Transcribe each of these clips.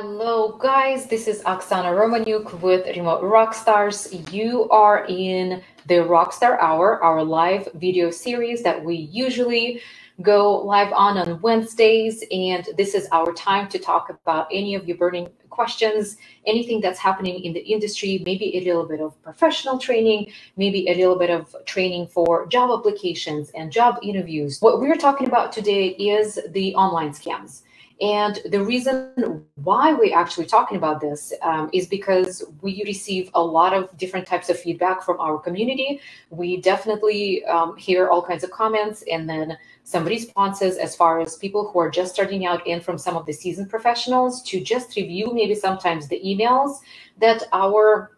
Hello, guys. This is Oksana Romaniuk with Remote Rockstars. You are in the Rockstar Hour, our live video series that we usually go live on on Wednesdays. And this is our time to talk about any of your burning questions, anything that's happening in the industry, maybe a little bit of professional training, maybe a little bit of training for job applications and job interviews. What we're talking about today is the online scams. And the reason why we're actually talking about this um, is because we receive a lot of different types of feedback from our community. We definitely um, hear all kinds of comments and then some responses as far as people who are just starting out and from some of the seasoned professionals to just review maybe sometimes the emails that our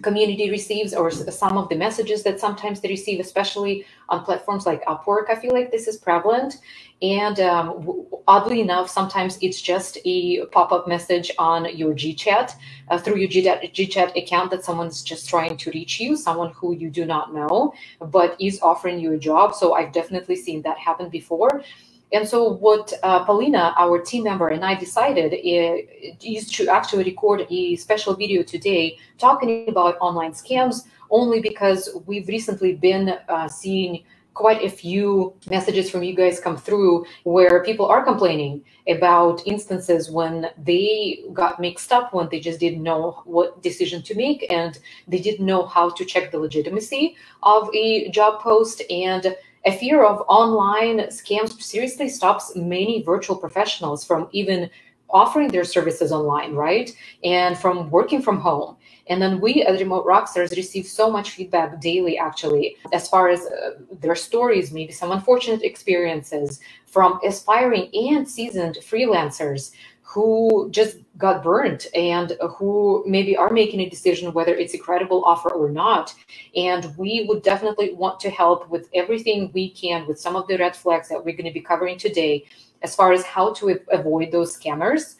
community receives or some of the messages that sometimes they receive, especially on platforms like Upwork. I feel like this is prevalent. And um, oddly enough, sometimes it's just a pop-up message on your GChat uh, through your GChat account that someone's just trying to reach you, someone who you do not know, but is offering you a job. So I've definitely seen that happen before. And so what uh, Paulina, our team member, and I decided is to actually record a special video today talking about online scams only because we've recently been uh, seeing quite a few messages from you guys come through where people are complaining about instances when they got mixed up when they just didn't know what decision to make and they didn't know how to check the legitimacy of a job post and a fear of online scams seriously stops many virtual professionals from even offering their services online, right? And from working from home. And then we at Remote Rockstars receive so much feedback daily, actually, as far as uh, their stories, maybe some unfortunate experiences from aspiring and seasoned freelancers who just got burnt and who maybe are making a decision whether it's a credible offer or not. And we would definitely want to help with everything we can with some of the red flags that we're going to be covering today as far as how to avoid those scammers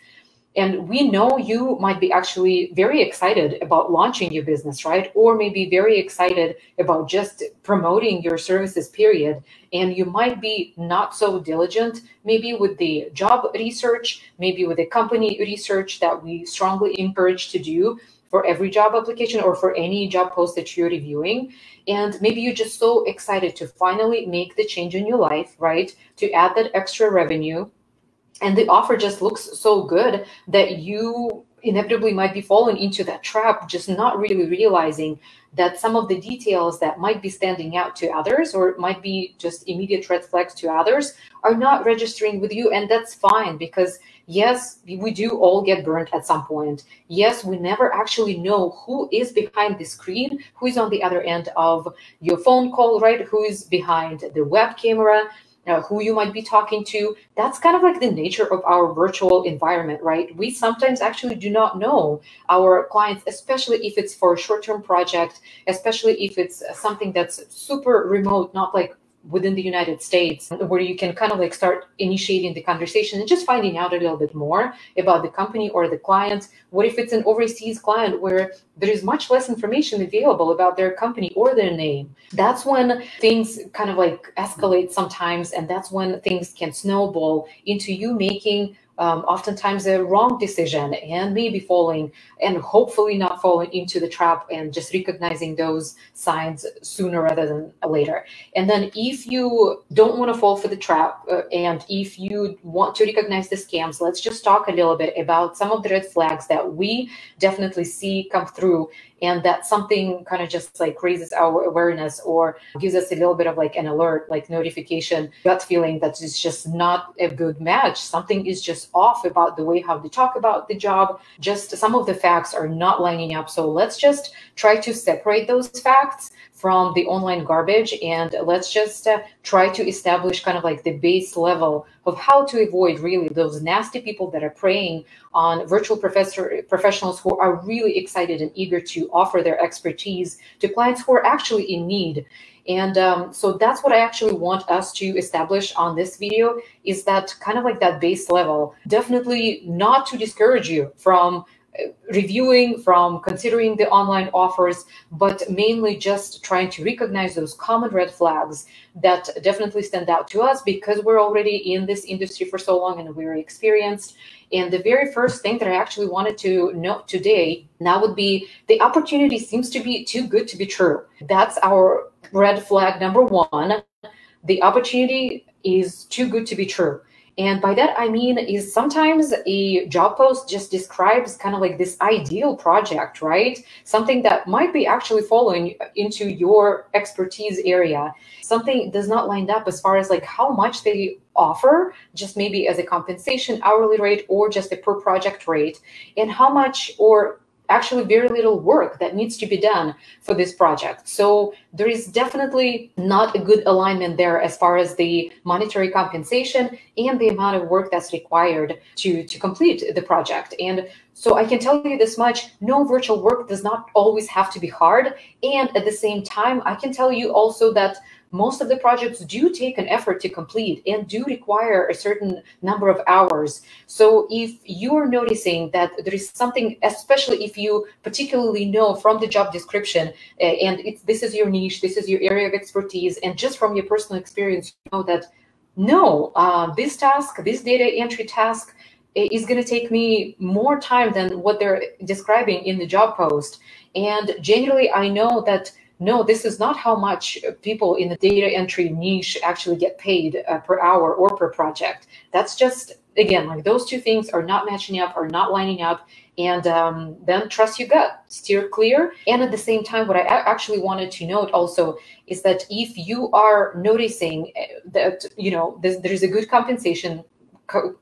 and we know you might be actually very excited about launching your business, right? Or maybe very excited about just promoting your services, period. And you might be not so diligent, maybe with the job research, maybe with the company research that we strongly encourage to do for every job application or for any job post that you're reviewing. And maybe you're just so excited to finally make the change in your life, right? To add that extra revenue and the offer just looks so good that you inevitably might be falling into that trap just not really realizing that some of the details that might be standing out to others or might be just immediate red flags to others are not registering with you and that's fine because yes we do all get burnt at some point. Yes we never actually know who is behind the screen who is on the other end of your phone call right? Who is behind the web camera uh, who you might be talking to. That's kind of like the nature of our virtual environment, right? We sometimes actually do not know our clients, especially if it's for a short-term project, especially if it's something that's super remote, not like within the United States where you can kind of like start initiating the conversation and just finding out a little bit more about the company or the client. What if it's an overseas client where there is much less information available about their company or their name? That's when things kind of like escalate sometimes, and that's when things can snowball into you making um, oftentimes a wrong decision and maybe falling and hopefully not falling into the trap and just recognizing those signs sooner rather than later. And then if you don't want to fall for the trap uh, and if you want to recognize the scams, let's just talk a little bit about some of the red flags that we definitely see come through and that something kind of just like raises our awareness or gives us a little bit of like an alert like notification gut feeling that it's just not a good match something is just off about the way how they talk about the job. Just some of the facts are not lining up. So let's just try to separate those facts from the online garbage and let's just uh, try to establish kind of like the base level of how to avoid really those nasty people that are preying on virtual professor professionals who are really excited and eager to offer their expertise to clients who are actually in need and um, so that's what I actually want us to establish on this video is that kind of like that base level, definitely not to discourage you from reviewing, from considering the online offers, but mainly just trying to recognize those common red flags that definitely stand out to us because we're already in this industry for so long and we're experienced. And the very first thing that I actually wanted to note today now would be the opportunity seems to be too good to be true. That's our red flag number one. The opportunity is too good to be true. And by that, I mean is sometimes a job post just describes kind of like this ideal project, right? Something that might be actually following into your expertise area. Something does not line up as far as like how much they offer, just maybe as a compensation hourly rate or just a per project rate, and how much or actually very little work that needs to be done for this project. So there is definitely not a good alignment there as far as the monetary compensation and the amount of work that's required to, to complete the project. And so I can tell you this much, no virtual work does not always have to be hard. And at the same time, I can tell you also that most of the projects do take an effort to complete and do require a certain number of hours. So if you're noticing that there is something, especially if you particularly know from the job description, uh, and this is your niche, this is your area of expertise, and just from your personal experience, you know that no, uh, this task, this data entry task, is going to take me more time than what they're describing in the job post. And generally, I know that no, this is not how much people in the data entry niche actually get paid uh, per hour or per project. That's just, again, like those two things are not matching up, are not lining up. And um, then trust your gut, steer clear. And at the same time, what I actually wanted to note also is that if you are noticing uh, that, you know, there's a good compensation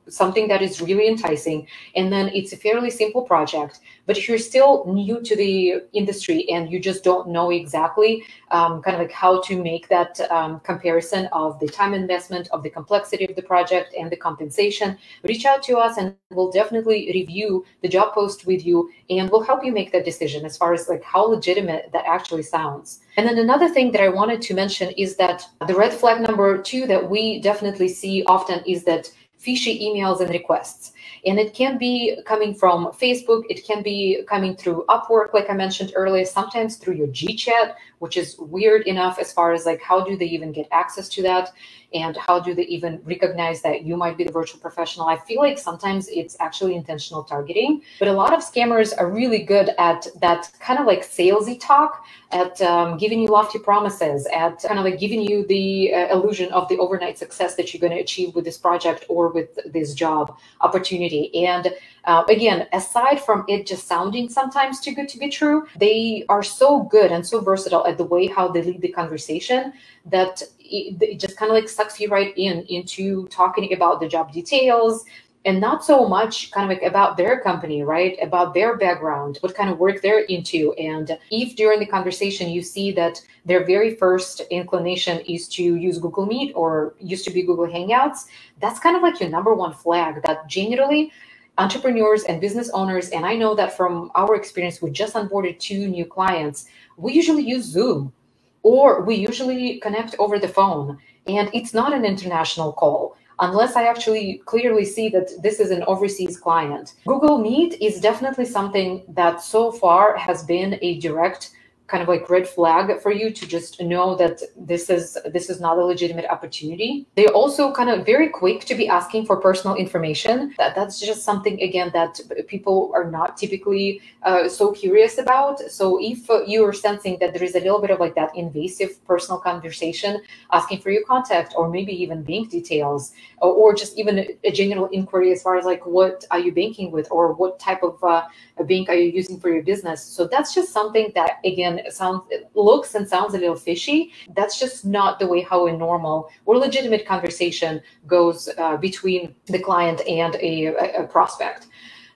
something that is really enticing. And then it's a fairly simple project but if you're still new to the industry and you just don't know exactly um, kind of like how to make that um, comparison of the time investment of the complexity of the project and the compensation reach out to us and we'll definitely review the job post with you and we'll help you make that decision as far as like how legitimate that actually sounds. And then another thing that i wanted to mention is that the red flag number two that we definitely see often is that fishy emails and requests. And it can be coming from Facebook, it can be coming through Upwork, like I mentioned earlier, sometimes through your GChat, which is weird enough as far as like how do they even get access to that and how do they even recognize that you might be the virtual professional i feel like sometimes it's actually intentional targeting but a lot of scammers are really good at that kind of like salesy talk at um, giving you lofty promises at kind of like giving you the uh, illusion of the overnight success that you're going to achieve with this project or with this job opportunity. And uh, again, aside from it just sounding sometimes too good to be true, they are so good and so versatile at the way how they lead the conversation that it, it just kind of like sucks you right in into talking about the job details, and not so much kind of like about their company, right? About their background, what kind of work they're into. And if during the conversation you see that their very first inclination is to use Google Meet or used to be Google Hangouts, that's kind of like your number one flag that generally entrepreneurs and business owners, and I know that from our experience, we just onboarded two new clients. We usually use Zoom or we usually connect over the phone, and it's not an international call unless I actually clearly see that this is an overseas client. Google Meet is definitely something that so far has been a direct kind of like red flag for you to just know that this is this is not a legitimate opportunity. They're also kind of very quick to be asking for personal information. That that's just something again that people are not typically uh, so curious about. So if you are sensing that there is a little bit of like that invasive personal conversation asking for your contact or maybe even bank details or, or just even a, a, general inquiry as far as like what are you banking with or what type of uh, bank are you using for your business? So that's just something that again it sounds it looks and sounds a little fishy that's just not the way how a normal or legitimate conversation goes uh, between the client and a, a prospect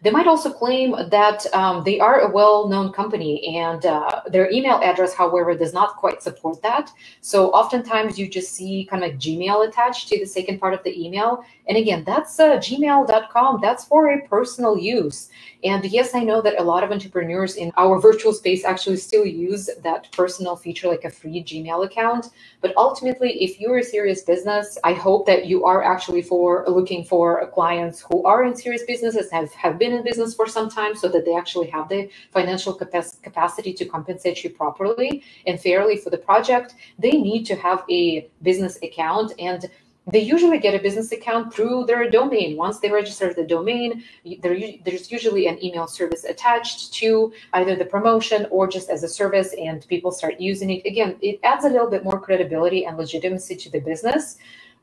they might also claim that um, they are a well-known company and uh, their email address, however, does not quite support that. So oftentimes you just see kind of like Gmail attached to the second part of the email. And again, that's uh, gmail.com. That's for a personal use. And yes, I know that a lot of entrepreneurs in our virtual space actually still use that personal feature like a free Gmail account. But ultimately, if you're a serious business, I hope that you are actually for looking for clients who are in serious businesses, have, have been in business for some time so that they actually have the financial capacity to compensate you properly and fairly for the project, they need to have a business account and they usually get a business account through their domain. Once they register the domain, there, there's usually an email service attached to either the promotion or just as a service, and people start using it. Again, it adds a little bit more credibility and legitimacy to the business.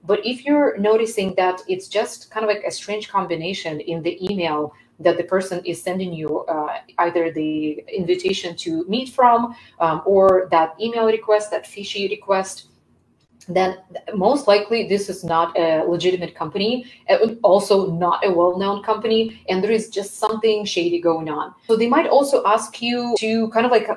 But if you're noticing that it's just kind of like a strange combination in the email that the person is sending you uh, either the invitation to meet from um, or that email request, that fishy request, then most likely this is not a legitimate company, also not a well-known company, and there is just something shady going on. So they might also ask you to kind of like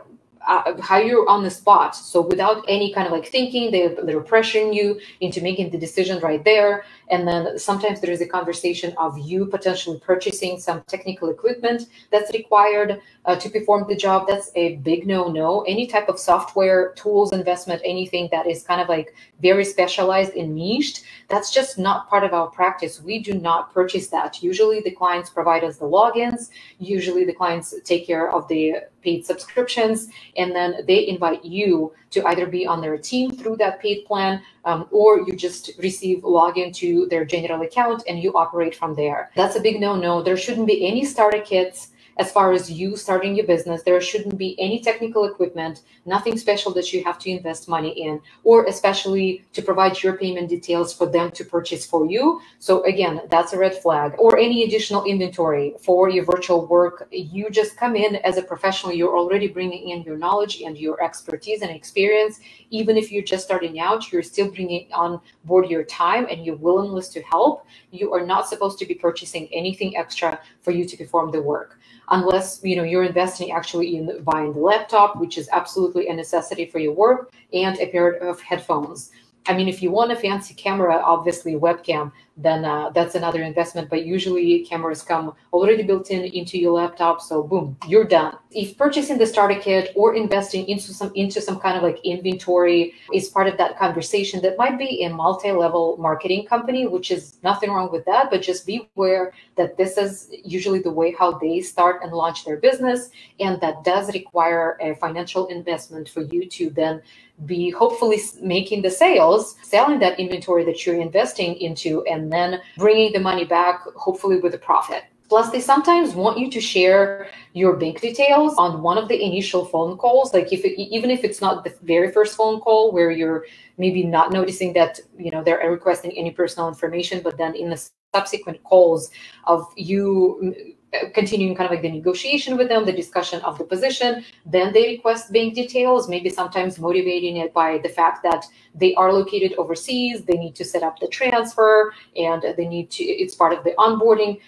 uh, how you're on the spot. So without any kind of like thinking, they, they're pressuring you into making the decision right there. And then sometimes there is a conversation of you potentially purchasing some technical equipment that's required uh, to perform the job. That's a big no-no. Any type of software, tools, investment, anything that is kind of like very specialized and niched, that's just not part of our practice. We do not purchase that. Usually the clients provide us the logins. Usually the clients take care of the paid subscriptions, and then they invite you to either be on their team through that paid plan um, or you just receive login to their general account and you operate from there. That's a big no-no. There shouldn't be any starter kits as far as you starting your business, there shouldn't be any technical equipment, nothing special that you have to invest money in, or especially to provide your payment details for them to purchase for you. So again, that's a red flag. Or any additional inventory for your virtual work. You just come in as a professional, you're already bringing in your knowledge and your expertise and experience. Even if you're just starting out, you're still bringing on board your time and your willingness to help. You are not supposed to be purchasing anything extra for you to perform the work unless you know you're investing actually in buying the laptop, which is absolutely a necessity for your work, and a pair of headphones. I mean, if you want a fancy camera, obviously webcam, then uh, that's another investment. But usually cameras come already built in into your laptop, so boom, you're done. If purchasing the starter kit or investing into some into some kind of like inventory is part of that conversation, that might be a multi-level marketing company, which is nothing wrong with that. But just be aware that this is usually the way how they start and launch their business, and that does require a financial investment for you to then be hopefully making the sales, selling that inventory that you're investing into, and then bringing the money back, hopefully with a profit. Plus, they sometimes want you to share your bank details on one of the initial phone calls. Like if it, even if it's not the very first phone call where you're maybe not noticing that you know they're requesting any personal information, but then in the subsequent calls of you continuing kind of like the negotiation with them, the discussion of the position. Then they request bank details, maybe sometimes motivating it by the fact that they are located overseas, they need to set up the transfer, and they need to, it's part of the onboarding.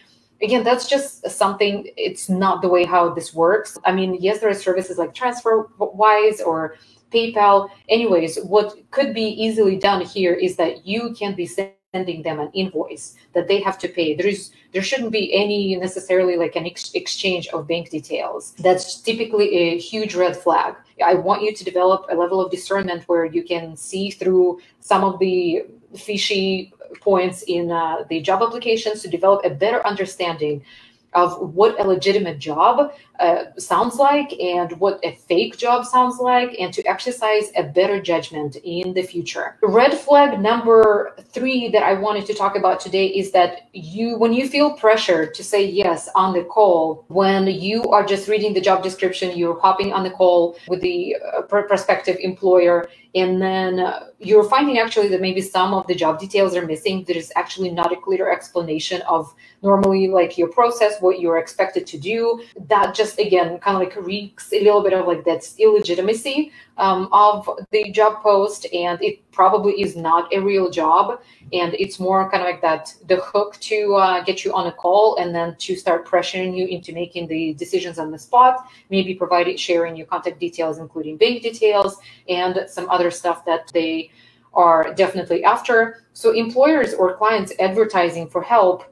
Again, that's just something, it's not the way how this works. I mean, yes, there are services like TransferWise or PayPal. Anyways, what could be easily done here is that you can be sent sending them an invoice that they have to pay. There is there shouldn't be any necessarily like an ex- exchange of bank details. That's typically a huge red flag. I want you to develop a level of discernment where you can see through some of the fishy points in uh, the job applications to develop a better understanding of what a legitimate job uh, sounds like and what a fake job sounds like and to exercise a better judgment in the future. Red flag number three that I wanted to talk about today is that you, when you feel pressure to say yes on the call, when you are just reading the job description, you're hopping on the call with the uh, prospective employer and then uh, you're finding actually that maybe some of the job details are missing. There's actually not a clear explanation of normally like your process, what you're expected to do. That just again kind of like reeks a little bit of like that's illegitimacy um, of the job post, and it probably is not a real job. And it's more kind of like that the hook to uh, get you on a call and then to start pressuring you into making the decisions on the spot, maybe providing sharing your contact details, including bank details and some other stuff that they are definitely after. So employers or clients advertising for help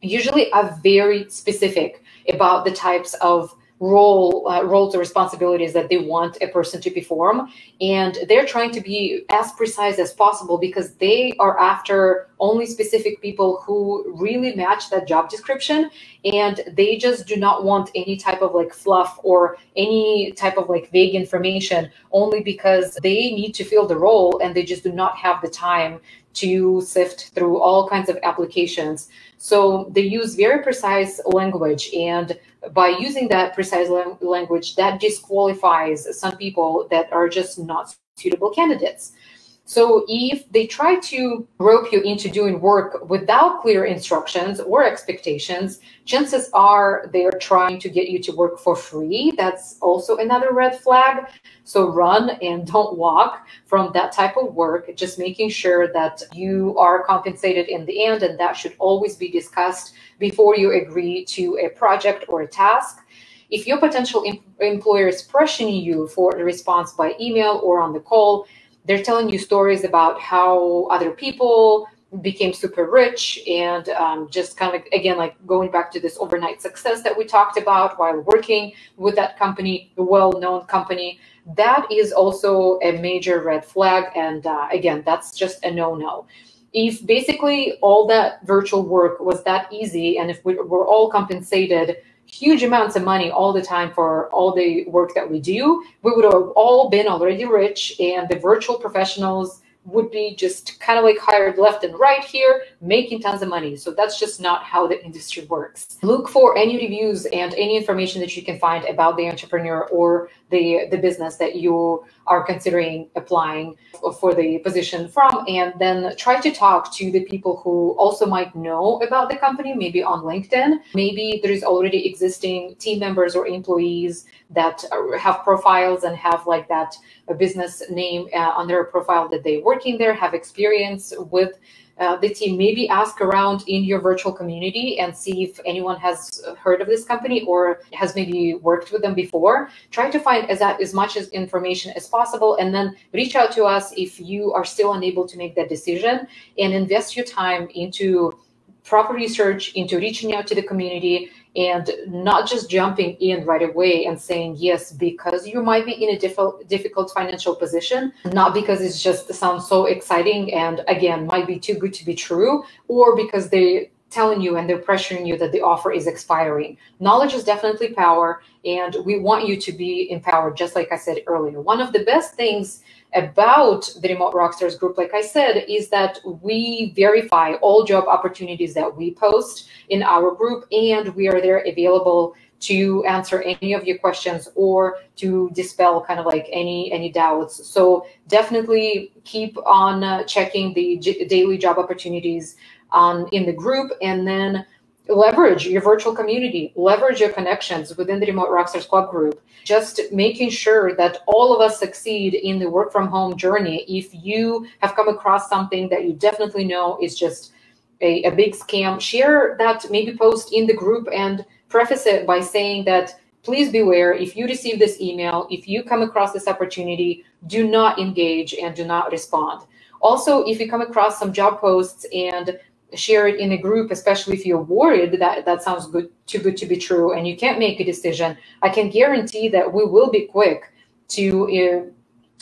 usually are very specific about the types of role uh, roles or responsibilities that they want a person to perform. And they're trying to be as precise as possible because they are after only specific people who really match that job description. And they just do not want any type of like fluff or any type of like vague information only because they need to fill the role and they just do not have the time to sift through all kinds of applications so they use very precise language and by using that precise language, that disqualifies some people that are just not suitable candidates. So if they try to rope you into doing work without clear instructions or expectations, chances are they're trying to get you to work for free. That's also another red flag. So run and don't walk from that type of work, just making sure that you are compensated in the end. And that should always be discussed before you agree to a project or a task. If your potential em employer is pressuring you for a response by email or on the call, they're telling you stories about how other people became super rich and um, just kind of again like going back to this overnight success that we talked about while working with that company the well-known company that is also a major red flag and uh, again that's just a no-no. If basically all that virtual work was that easy and if we were all compensated huge amounts of money all the time for all the work that we do, we would have all been already rich and the virtual professionals would be just kind of like hired left and right here, making tons of money. So that's just not how the industry works. Look for any reviews and any information that you can find about the entrepreneur or the, the business that you are considering applying for the position from, and then try to talk to the people who also might know about the company, maybe on LinkedIn. Maybe there is already existing team members or employees that have profiles and have like that business name uh, on their profile that they working there, have experience with uh, the team maybe ask around in your virtual community and see if anyone has heard of this company or has maybe worked with them before. Try to find as, as much as information as possible and then reach out to us if you are still unable to make that decision and invest your time into proper research into reaching out to the community and not just jumping in right away and saying yes because you might be in a difficult difficult financial position not because it just sounds so exciting and again might be too good to be true or because they telling you and they're pressuring you that the offer is expiring. Knowledge is definitely power, and we want you to be empowered, just like I said earlier. One of the best things about the Remote Rockstars group, like I said, is that we verify all job opportunities that we post in our group, and we are there available to answer any of your questions or to dispel kind of like any any doubts. So definitely keep on uh, checking the daily job opportunities on in the group, and then leverage your virtual community, leverage your connections within the Remote Rockstars Club group, just making sure that all of us succeed in the work from home journey. If you have come across something that you definitely know is just a, a big scam, share that maybe post in the group and preface it by saying that please beware if you receive this email, if you come across this opportunity, do not engage and do not respond. Also, if you come across some job posts and share it in a group, especially if you're worried that that sounds good, too good to be true, and you can't make a decision, I can guarantee that we will be quick to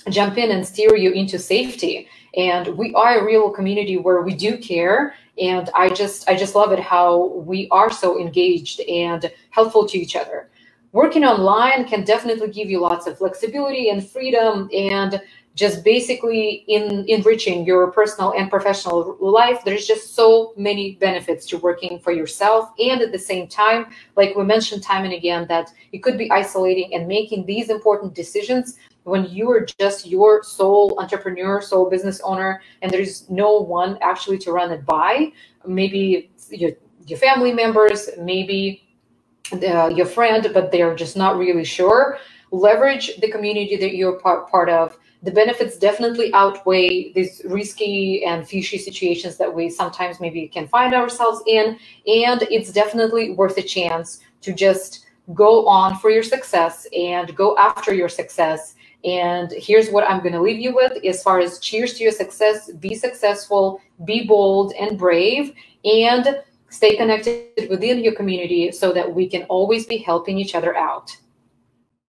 uh, jump in and steer you into safety. And we are a real community where we do care, and I just I just love it how we are so engaged and helpful to each other. Working online can definitely give you lots of flexibility and freedom and just basically in enriching your personal and professional life there's just so many benefits to working for yourself. And at the same time like we mentioned time and again that it could be isolating and making these important decisions when you are just your sole entrepreneur sole business owner and there's no one actually to run it by. Maybe your, your family members maybe uh, your friend but they're just not really sure. Leverage the community that you're part, part of the benefits definitely outweigh these risky and fishy situations that we sometimes maybe can find ourselves in. And it's definitely worth a chance to just go on for your success and go after your success. And here's what I'm going to leave you with as far as cheers to your success. Be successful, be bold and brave, and stay connected within your community so that we can always be helping each other out.